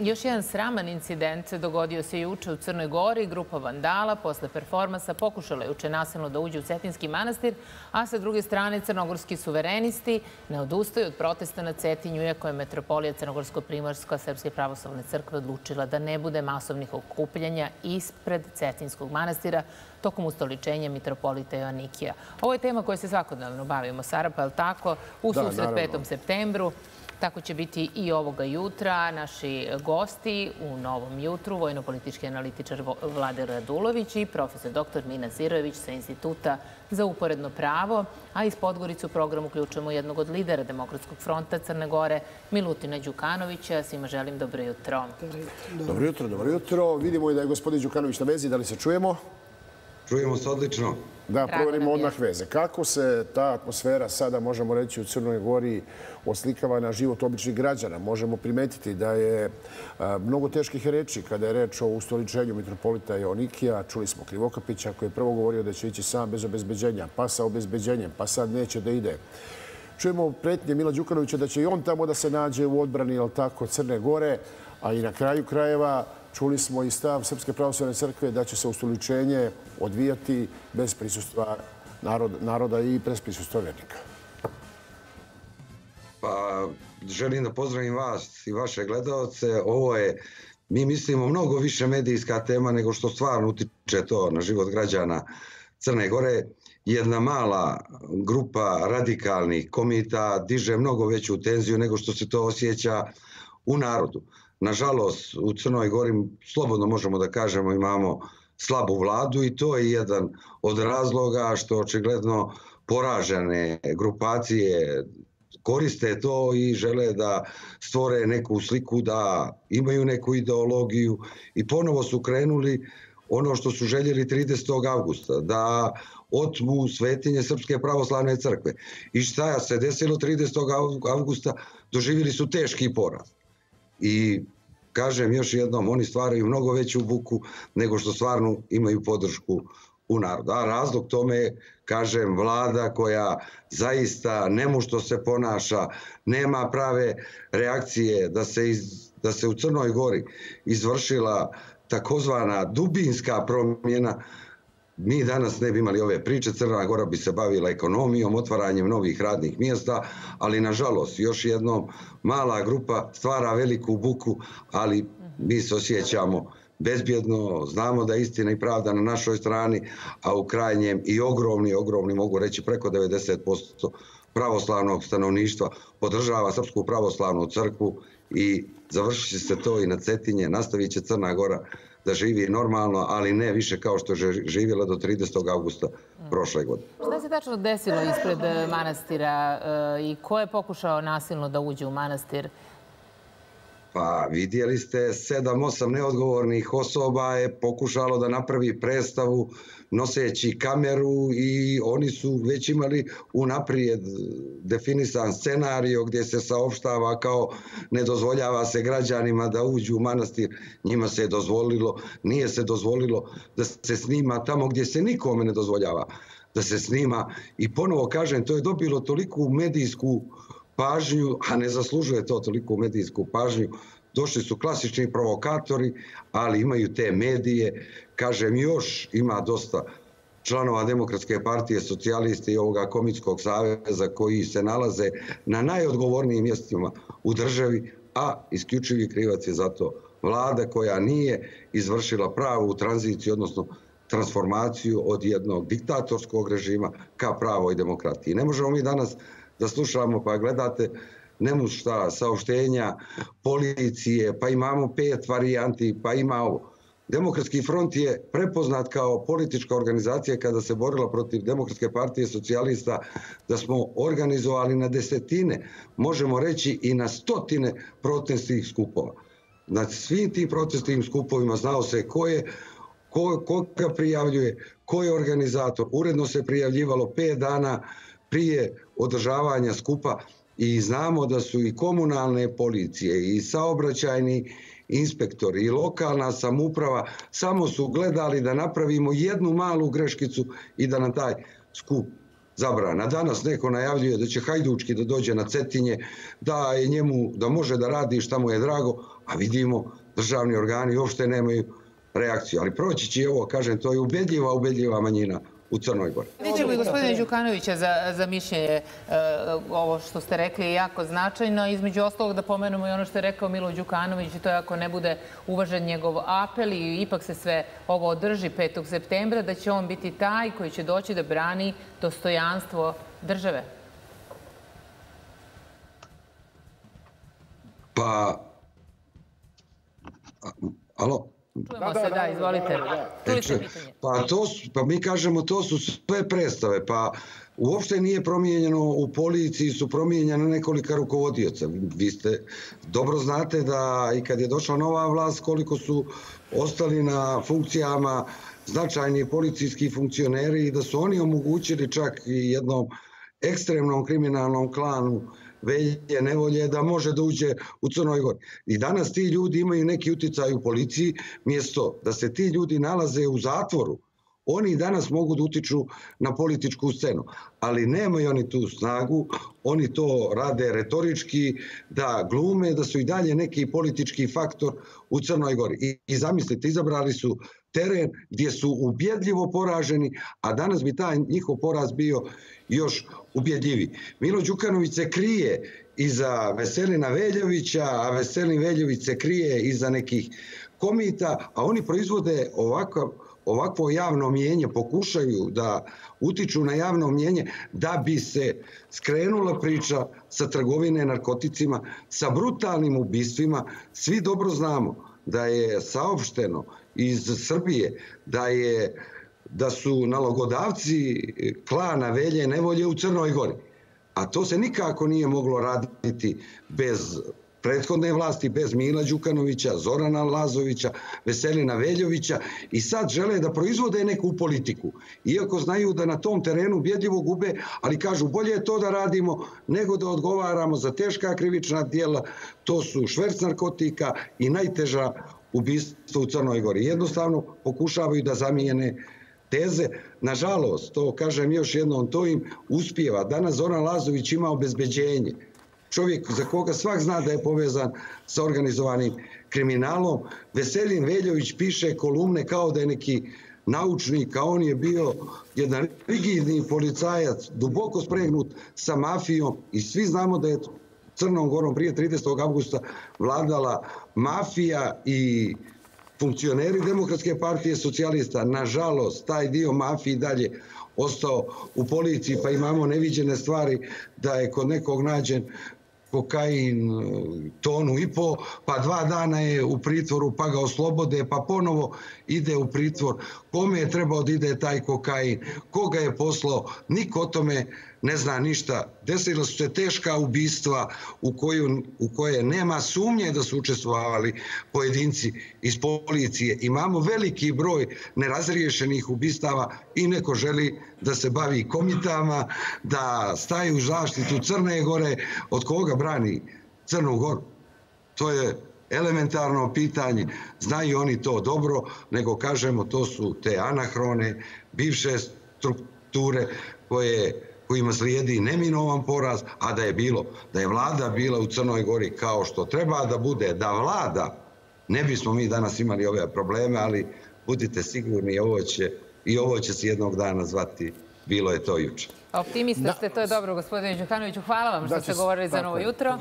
Još jedan sraman incident dogodio se juče u Crnoj Gori. Grupa Vandala posle performansa pokušala je juče nasilno da uđe u Cetinski manastir, a sa druge strane crnogorski suverenisti ne odustaju od protesta na Cetinju, iako je metropolija Crnogorsko-Primorska Srpske pravoslavne crkve odlučila da ne bude masovnih okupljanja ispred Cetinskog manastira tokom ustoličenja mitropolita Joannikija. Ovo je tema koja se svakodnevno bavimo, Sara, pa je tako? U susret 5. septembru. Tako će biti i ovoga jutra. Naši gosti u novom jutru, vojno-politički analitičar Vlade Radulović i profesor dr. Mina Zirojević sa Instituta za uporedno pravo, a iz Podgoricu u program uključujemo jednog od lidera Demokratskog fronta Crne Gore, Milutina Đukanovića. Svima želim dobro jutro. Dobro jutro, dobro jutro. Vidimo i da je gospodin Đukanović na vezi. Da li se čujemo? Čujemo se odlično. Da, proverimo odmah veze. Kako se ta atmosfera sada, možemo reći, u Crnoj Gori oslikava na život običnih građana? Možemo primetiti da je mnogo teških reči kada je reč o ustoličenju mitropolita Ionikija. Čuli smo Krivokapića koji je prvo govorio da će ići sam bez obezbeđenja, pa sa obezbeđenjem, pa sad neće da ide. Čujemo pretnje Mila Đukanovića da će i on tamo da se nađe u odbrani, tako, Crne Gore, a i na kraju krajeva čuli smo i stav Srpske pravoslavne crkve da će se ustoličenje odvijati bez prisustva naroda i bez prisustva vernika. Pa, želim da pozdravim vas i vaše gledalce. Ovo je, mi mislimo, mnogo više medijska tema nego što stvarno utiče to na život građana Crne Gore. Jedna mala grupa radikalnih komita diže mnogo veću tenziju nego što se to osjeća u narodu. Nažalost, u Crnoj Gori slobodno možemo da kažemo imamo slabu vladu i to je jedan od razloga što očigledno poražene grupacije koriste to i žele da stvore neku sliku, da imaju neku ideologiju i ponovo su krenuli ono što su željeli 30. augusta, da otmu svetinje Srpske pravoslavne crkve. I šta se desilo 30. augusta? Doživili su teški poraz. I kažem još jednom, oni stvaraju mnogo veću buku nego što stvarno imaju podršku u narodu. A razlog tome je, kažem, vlada koja zaista nemušto se ponaša, nema prave reakcije da se, iz, da se u Crnoj Gori izvršila takozvana dubinska promjena mi danas ne bi imali ove priče, Crna Gora bi se bavila ekonomijom, otvaranjem novih radnih mjesta, ali nažalost još jednom mala grupa stvara veliku buku, ali mi se osjećamo bezbjedno, znamo da je istina i pravda na našoj strani, a u krajnjem i ogromni, ogromni, mogu reći preko 90% pravoslavnog stanovništva podržava Srpsku pravoslavnu crkvu i završit se to i na Cetinje, nastavit će Crna Gora da živi normalno, ali ne više kao što je živjela do 30. augusta prošle godine. Šta se tačno desilo ispred eh, manastira eh, i ko je pokušao nasilno da uđe u manastir? Pa vidjeli ste, sedam, osam neodgovornih osoba je pokušalo da napravi predstavu noseći kameru i oni su već imali unaprijed definisan scenario gdje se saopštava kao ne dozvoljava se građanima da uđu u manastir. Njima se je dozvolilo, nije se dozvolilo da se snima tamo gdje se nikome ne dozvoljava da se snima. I ponovo kažem, to je dobilo toliku medijsku pažnju, a ne zaslužuje to toliko medijsku pažnju. Došli su klasični provokatori, ali imaju te medije. Kažem, još ima dosta članova Demokratske partije, socijaliste i ovoga komitskog saveza koji se nalaze na najodgovornijim mjestima u državi, a isključivi krivac je zato vlada koja nije izvršila pravu tranziciju, odnosno transformaciju od jednog diktatorskog režima ka pravoj demokratiji. Ne možemo mi danas da slušamo pa gledate nemušta saoštenja, policije, pa imamo pet varijanti, pa ima ovo. Demokratski front je prepoznat kao politička organizacija kada se borila protiv Demokratske partije socijalista da smo organizovali na desetine, možemo reći i na stotine protestnih skupova. Na svim tim protestnim skupovima znao se ko je, ko, koga prijavljuje, ko je organizator. Uredno se prijavljivalo pet dana prije održavanja skupa i znamo da su i komunalne policije i saobraćajni inspektori i lokalna samuprava samo su gledali da napravimo jednu malu greškicu i da nam taj skup zabrana. Danas neko najavljuje da će Hajdučki da dođe na Cetinje, da je njemu, da može da radi šta mu je drago, a vidimo državni organi uopšte nemaju reakciju. Ali proći će ovo, kažem, to je ubedljiva, ubedljiva manjina u Crnoj Gori. Vidite li gospodine Đukanovića za, za mišljenje e, ovo što ste rekli je jako značajno. Između ostalog da pomenemo i ono što je rekao Milo Đukanović, to je ako ne bude uvažen njegov apel i ipak se sve ovo održi 5. septembra, da će on biti taj koji će doći da brani dostojanstvo države. Pa, alo? Čujemo se, da, izvolite. Pa, to su, pa mi kažemo, to su sve predstave. Pa uopšte nije promijenjeno u policiji, su promijenjene nekolika rukovodioca. Vi ste dobro znate da i kad je došla nova vlast, koliko su ostali na funkcijama značajni policijski funkcioneri i da su oni omogućili čak i jednom ekstremnom kriminalnom klanu velje, nevolje, da može da uđe u Crnoj Gori. I danas ti ljudi imaju neki uticaj u policiji, mjesto da se ti ljudi nalaze u zatvoru, oni danas mogu da utiču na političku scenu, ali nemaju oni tu snagu, oni to rade retorički, da glume, da su i dalje neki politički faktor u Crnoj Gori. I, i zamislite, izabrali su teren gdje su ubjedljivo poraženi, a danas bi taj njihov poraz bio još ubjedljivi. Milo Đukanović se krije iza Veselina Veljovića, a Veselin Veljović se krije iza nekih komita, a oni proizvode ovakav ovakvo javno mjenje, pokušaju da utiču na javno mjenje da bi se skrenula priča sa trgovine narkoticima, sa brutalnim ubistvima. Svi dobro znamo da je saopšteno iz Srbije da je da su nalogodavci klana Velje Nevolje u Crnoj Gori. A to se nikako nije moglo raditi bez prethodne vlasti, bez Mila Đukanovića, Zorana Lazovića, Veselina Veljovića i sad žele da proizvode neku politiku. Iako znaju da na tom terenu bjedljivo gube, ali kažu bolje je to da radimo nego da odgovaramo za teška krivična dijela. To su šverc narkotika i najteža ubistva u Crnoj Gori. Jednostavno pokušavaju da zamijene teze. Nažalost, to kažem još jednom, to im uspjeva. Danas Zoran Lazović ima obezbeđenje. Čovjek za koga svak zna da je povezan sa organizovanim kriminalom. Veselin Veljović piše kolumne kao da je neki naučnik, a on je bio jedan rigidni policajac, duboko spregnut sa mafijom i svi znamo da je Crnom Gorom prije 30. augusta vladala mafija i funkcioneri Demokratske partije socijalista, nažalost, taj dio mafiji dalje ostao u policiji, pa imamo neviđene stvari da je kod nekog nađen kokain e, tonu i po, pa dva dana je u pritvoru, pa ga oslobode, pa ponovo ide u pritvor. Kome je trebao da ide taj kokain? Koga je poslao? Niko o tome ne zna ništa. Desila su se teška ubistva u, koju, u koje nema sumnje da su učestvovali pojedinci iz policije. Imamo veliki broj nerazriješenih ubistava i neko želi da se bavi komitama, da staje u zaštitu Crne Gore, od koga brani Crnu Goru. To je elementarno pitanje. Znaju oni to dobro, nego kažemo to su te anahrone, bivše strukture koje kojima slijedi neminovan poraz, a da je bilo, da je vlada bila u Crnoj Gori kao što treba da bude, da vlada, ne bismo mi danas imali ove probleme, ali budite sigurni, ovo će, i ovo će se jednog dana zvati, bilo je to juče. Optimista ste, to je dobro, gospodine Đukanoviću. Hvala vam što ste govorili za novo jutro.